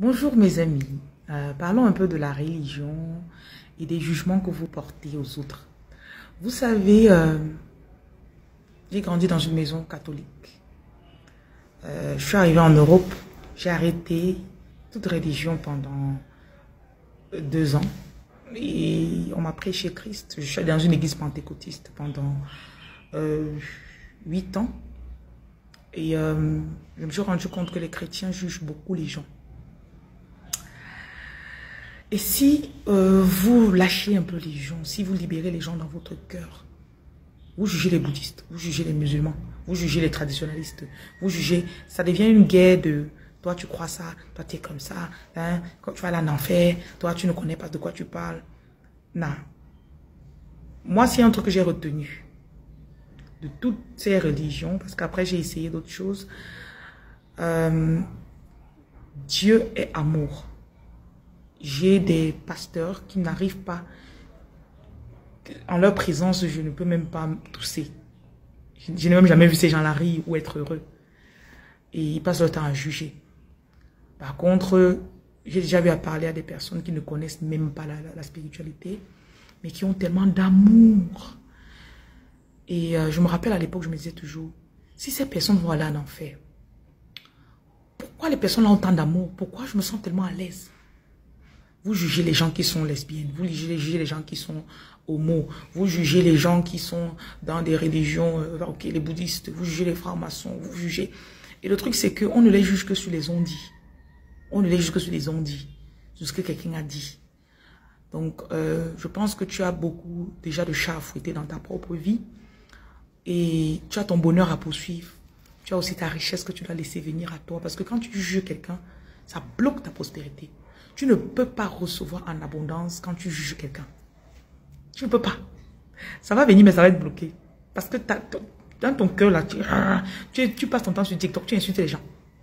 Bonjour mes amis, Euh, parlons un peu de la religion et des jugements que vous portez aux autres. Vous savez, euh, j'ai grandi dans une maison catholique. Euh, je suis arrivé en Europe, j'ai arrêté toute religion pendant deux ans et on m'a prêché Christ. Je suis dans une église pentecôtiste pendant huit ans et je me suis rendu compte que les chrétiens jugent beaucoup les gens. Et si euh, vous lâchez un peu les gens, si vous libérez les gens dans votre cœur, vous jugez les bouddhistes, vous jugez les musulmans, vous jugez les traditionnalistes, vous jugez, ça devient une guerre de toi tu crois ça, toi tu es comme ça, hein, quand tu vas aller en enfer, toi tu ne connais pas de quoi tu parles. Non. Moi, c'est un truc que j'ai retenu de toutes ces religions, parce qu'après j'ai essayé d'autres choses. Euh, Dieu est amour j'ai des pasteurs qui n'arrivent pas, en leur présence, je ne peux même pas tousser. Je, n'ai même jamais vu ces gens-là rire ou être heureux. Et ils passent leur temps à juger. Par contre, j'ai déjà vu à parler à des personnes qui ne connaissent même pas la, spiritualité, mais qui ont tellement d'amour. Et euh, je me rappelle à l'époque, je me disais toujours, si ces personnes vont aller en enfer, pourquoi les personnes ont tant d'amour? Pourquoi je me sens tellement à l'aise? Vous jugez les gens qui sont lesbiennes, vous jugez les gens qui sont homo, vous jugez les gens qui sont dans des religions, euh, ok, les bouddhistes, vous jugez les francs-maçons, vous jugez. Et le truc, c'est qu'on ne les juge que sur les ondits. On ne les juge que sur les ondits, sur ce que quelqu'un a dit. Donc, euh, je pense que tu as beaucoup déjà de chats à fouetter dans ta propre vie. Et tu as ton bonheur à poursuivre. Tu as aussi ta richesse que tu dois laisser venir à toi. Parce que quand tu juges quelqu'un, ça bloque ta prospérité. Tu ne peux pas recevoir en abondance quand tu juges quelqu'un. Tu ne peux pas. Ça va venir, mais ça va être bloqué. Parce que dans ton cœur, là, tu, tu, passes ton temps sur TikTok, tu insultes les gens.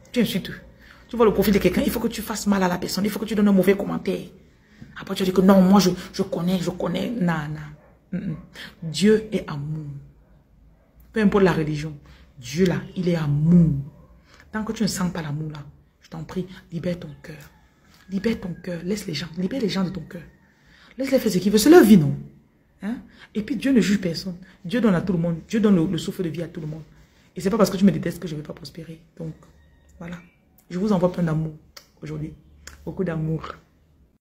Tu insultes. Tu vois le profil de quelqu'un, il faut que tu fasses mal à la personne, il faut que tu donnes un mauvais commentaire. Après, tu dis que non, moi, je, je connais, je connais. Non, non. Dieu est amour. Peu importe la religion. Dieu, là, il est amour. Tant que tu ne sens pas l'amour, là, je t'en prie, libère ton cœur. Libère ton cœur. Laisse les gens. Libère les gens de ton cœur. Laisse-les faire ce qu'ils veulent. C'est leur vie, non? Hein? Et puis Dieu ne juge personne. Dieu donne à tout le monde. Dieu donne le, souffle de vie à tout le monde. Et c'est pas parce que tu me détestes que je ne vais pas prospérer. Donc, voilà. Je vous envoie plein d'amour aujourd'hui. Beaucoup d'amour.